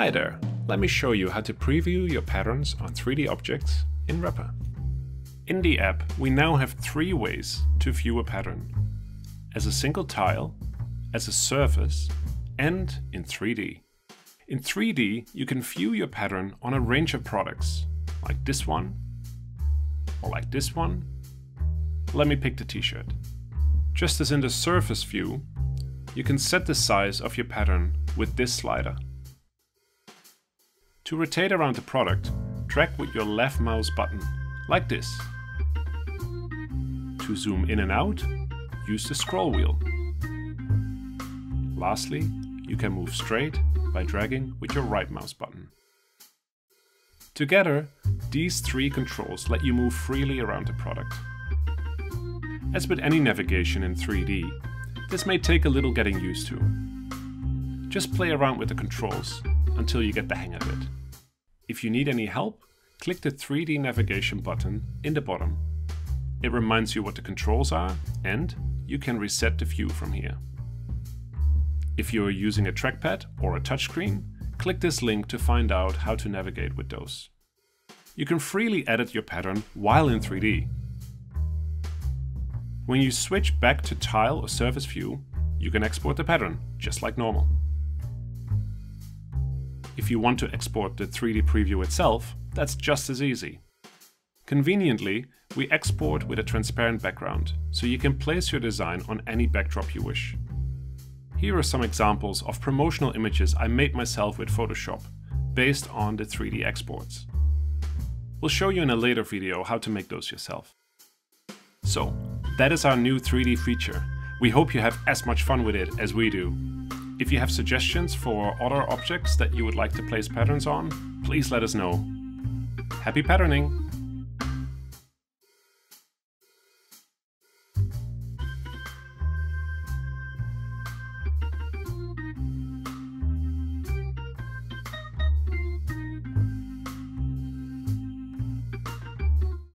Hi there, let me show you how to preview your patterns on 3D objects in Repper. In the app, we now have three ways to view a pattern. As a single tile, as a surface, and in 3D. In 3D, you can view your pattern on a range of products, like this one, or like this one. Let me pick the t-shirt. Just as in the surface view, you can set the size of your pattern with this slider. To rotate around the product, drag with your left mouse button, like this. To zoom in and out, use the scroll wheel. Lastly, you can move straight by dragging with your right mouse button. Together, these three controls let you move freely around the product. As with any navigation in 3D, this may take a little getting used to. Just play around with the controls until you get the hang of it. If you need any help, click the 3D navigation button in the bottom. It reminds you what the controls are and you can reset the view from here. If you are using a trackpad or a touchscreen, click this link to find out how to navigate with those. You can freely edit your pattern while in 3D. When you switch back to tile or surface view, you can export the pattern, just like normal. If you want to export the 3D preview itself, that's just as easy. Conveniently, we export with a transparent background, so you can place your design on any backdrop you wish. Here are some examples of promotional images I made myself with Photoshop, based on the 3D exports. We'll show you in a later video how to make those yourself. So, that is our new 3D feature. We hope you have as much fun with it as we do. If you have suggestions for other objects that you would like to place patterns on, please let us know. Happy patterning!